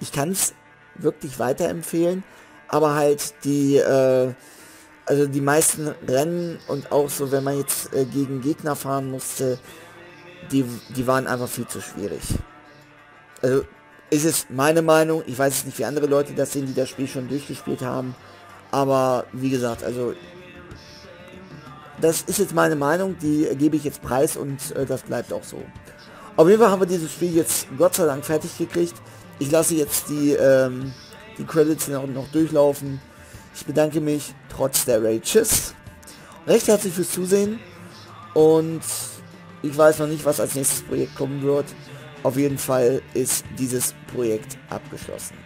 ich kann es wirklich weiterempfehlen, aber halt die, äh, also die meisten Rennen und auch so, wenn man jetzt äh, gegen Gegner fahren musste, die, die waren einfach viel zu schwierig. Also ist es meine Meinung, ich weiß es nicht, wie andere Leute das sehen, die das Spiel schon durchgespielt haben, aber wie gesagt, also das ist jetzt meine Meinung, die gebe ich jetzt preis und äh, das bleibt auch so. Auf jeden Fall haben wir dieses Spiel jetzt Gott sei Dank fertig gekriegt. Ich lasse jetzt die, ähm, die Credits noch, noch durchlaufen. Ich bedanke mich trotz der Rages. Recht herzlich fürs Zusehen und ich weiß noch nicht, was als nächstes Projekt kommen wird. Auf jeden Fall ist dieses Projekt abgeschlossen.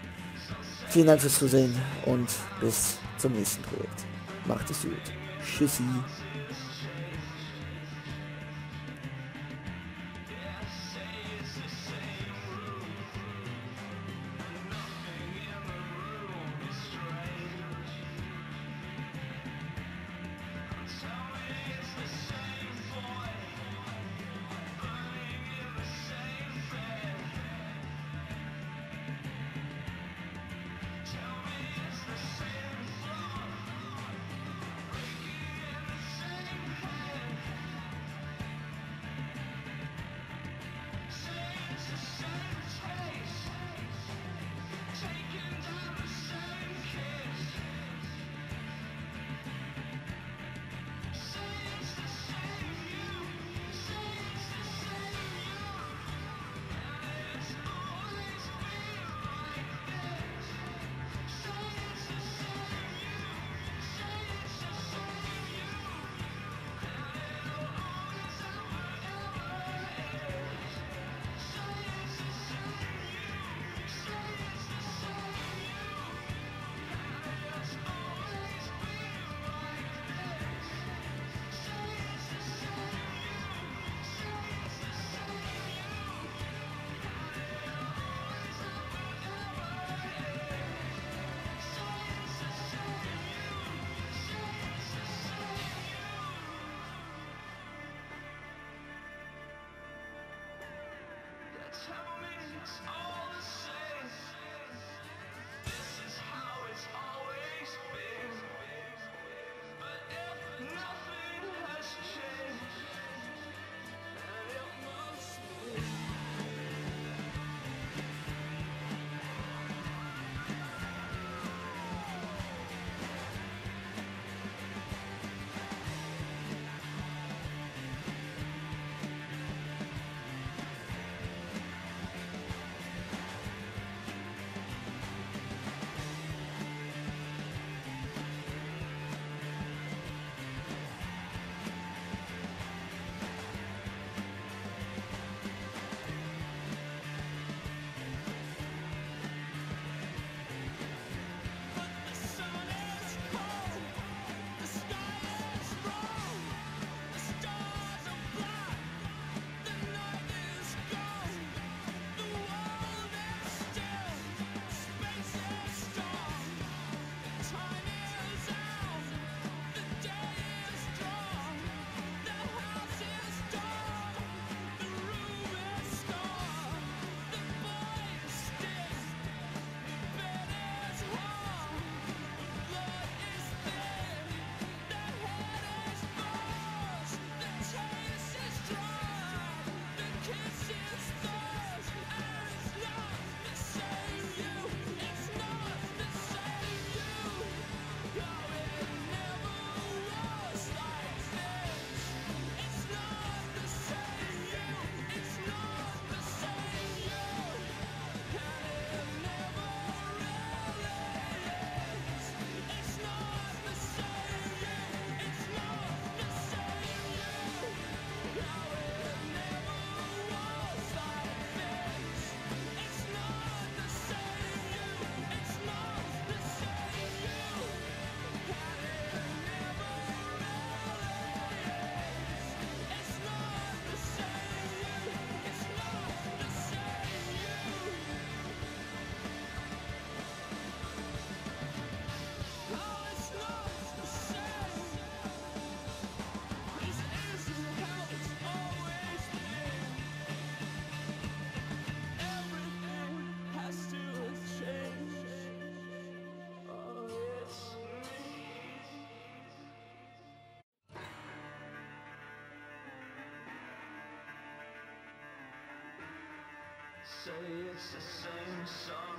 Vielen Dank fürs Zusehen und bis zum nächsten Projekt. Macht es gut. Tschüssi. say it's the same song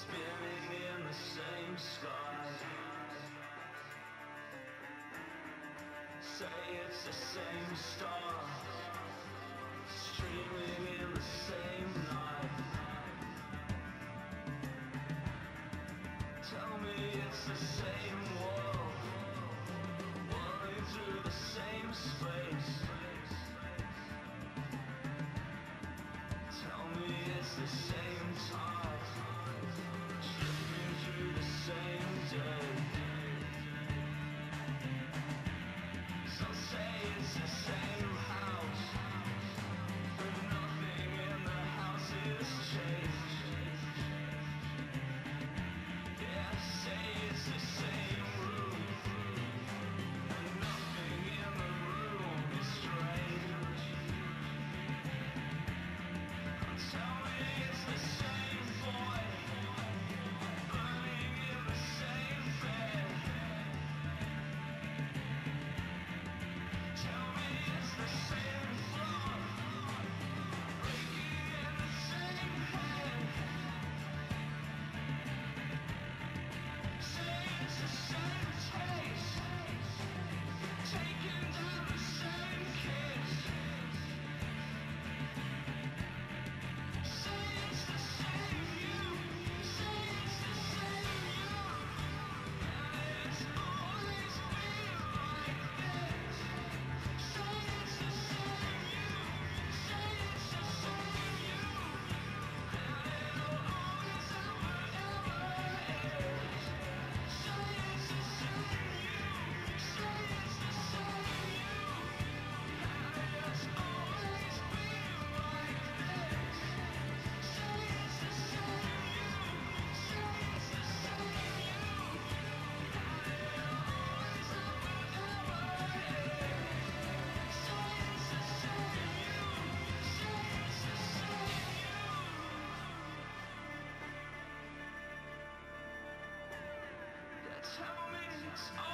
Spinning in the same sky. Say it's the same star. Streaming in the same night Tell me it's the same world. Running through the same space. the same time, tripping through the same day. Yes.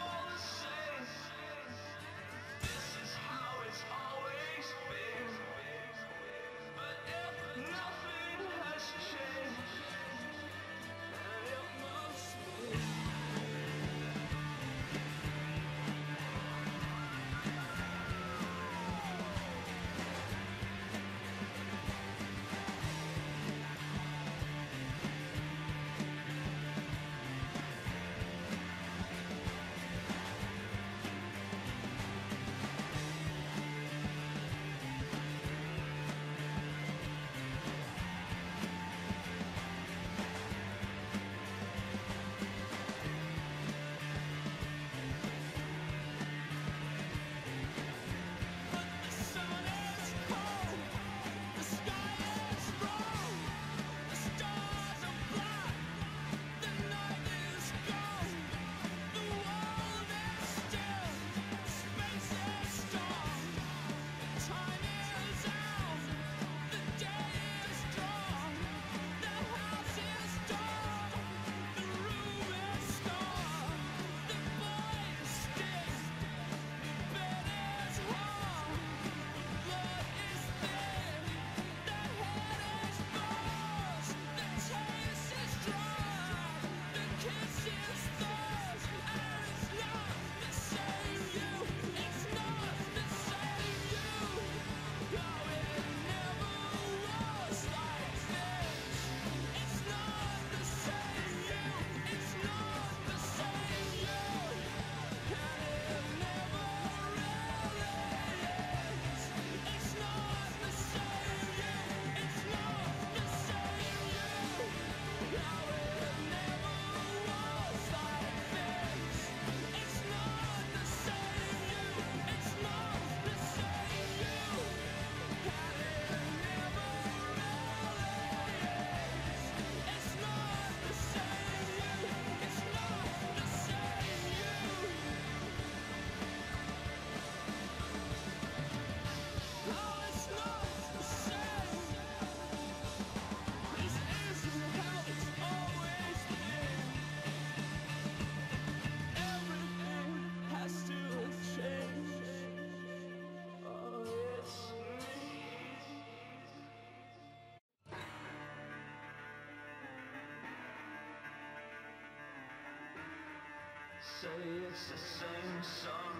say it's the same song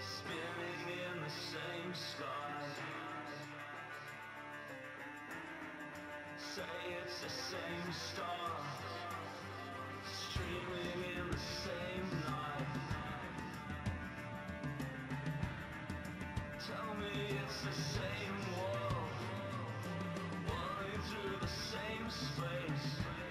Spinning in the same sky. Say it's the same star. Streaming in the same night Tell me it's the same world. Running through the same space.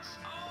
Oh.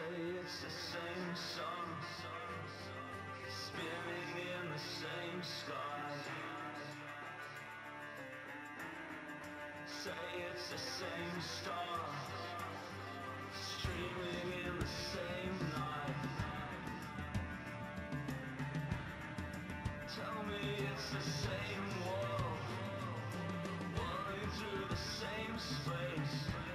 Say it's the same song, spinning in the same sky. Say it's the same star, streaming in the same night. Tell me it's the same world, running through the same space.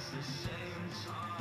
It's the same tide,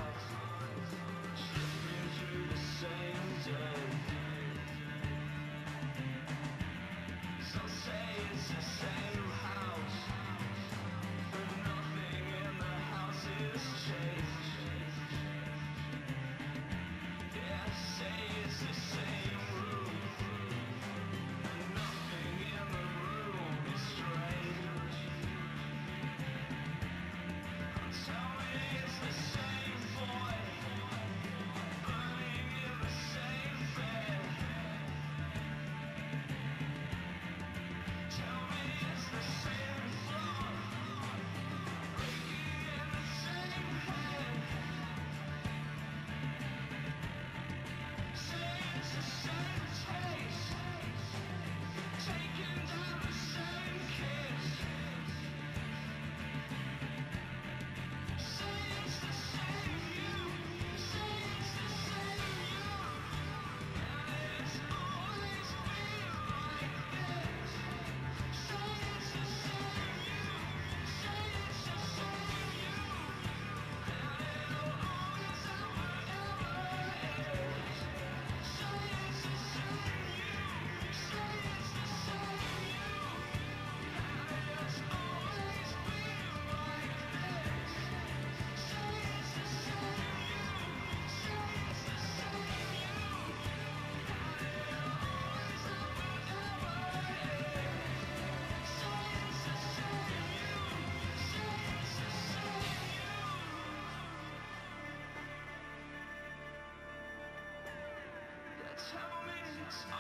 Thanks.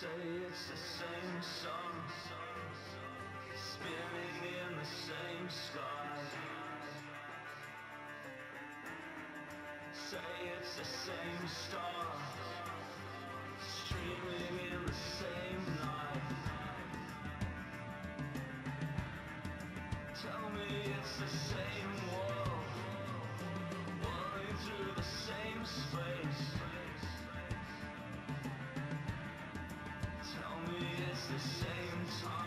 Say it's the same song, spinning in the same sky. Say it's the same star, streaming in the same night. Tell me it's the same world, whirling through the same space. The same tide,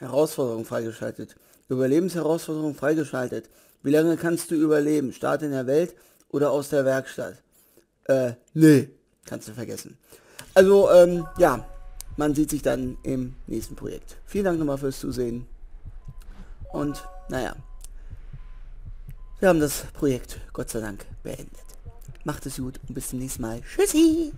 Herausforderung freigeschaltet. Überlebensherausforderung freigeschaltet. Wie lange kannst du überleben? Start in der Welt oder aus der Werkstatt? Äh, nee. Kannst du vergessen. Also, ähm, ja. Man sieht sich dann im nächsten Projekt. Vielen Dank nochmal fürs Zusehen. Und, naja. Wir haben das Projekt Gott sei Dank beendet. Macht es gut und bis zum nächsten Mal. Tschüssi!